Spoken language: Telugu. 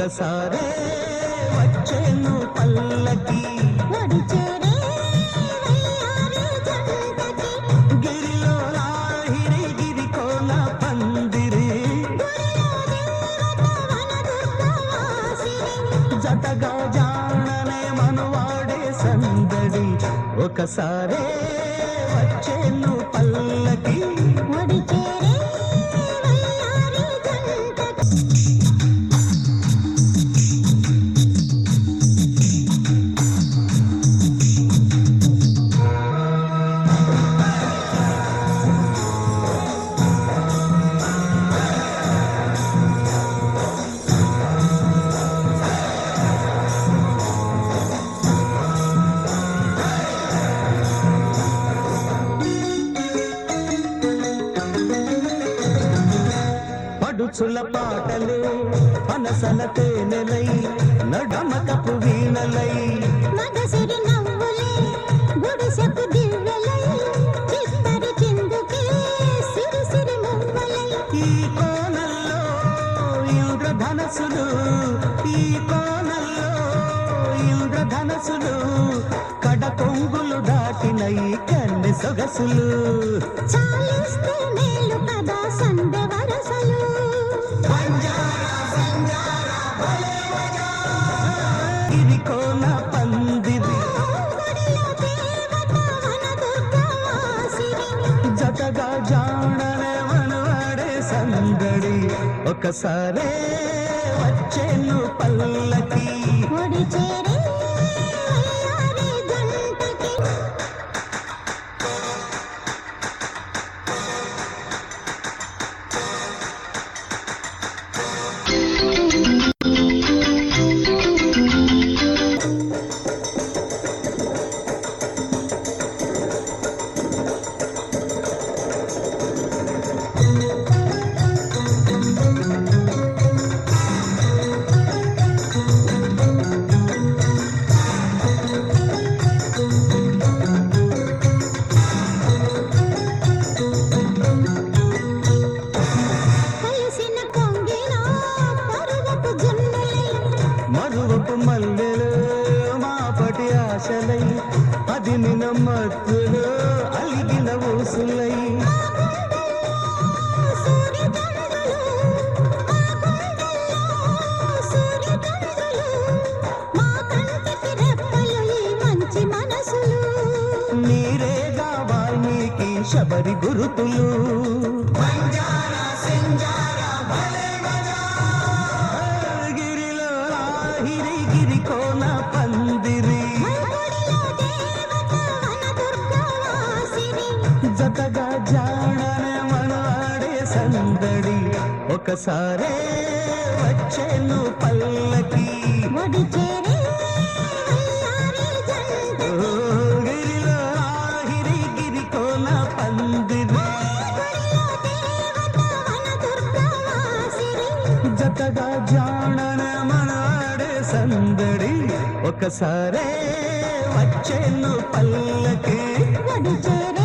ఒకసారే వచ్చేను పల్లకి. గిరిలో లాహిరి గిరి కోన పందిరి. జతగా జాననే మనువాడే సందడి. ఒకసారే వచ్చేను పల్లకి. పడుచుల పాటలు పనసల తేనెలై నడమకపు వీణలై. మగసిరి నవ్వులే గుడిసెకు దివ్వెలై చిత్తరి చిందుకే సిరి సిరి మువ్వలై. ఈ కోనల్లో ఇంద్రధనసులు ఈ కోనల్లో ఇంద్రధనసులు కడ కొంగులు దాటినై కన్నె సొగసులు. చాలిస్తే మేలు కదా సందె వరసలు. జతగా జాడనే మనవాడే సందడి ఒకసారే వచ్చేను పల్లకి ఒడి ఆశలై అది నిన మత్తులు అలిగిన ఊసులై. సూర్యచంద్రులు మా గుండెల్లో సూర్యచంద్రులు వాల్మీకి శబరి గురుతులు గుడిలో దేవత వన దుర్గవాసిని జతగా జాడనే మనవాడే సందడి. ఒకసారే వచ్చేను పల్లకి. ఒడి చేరే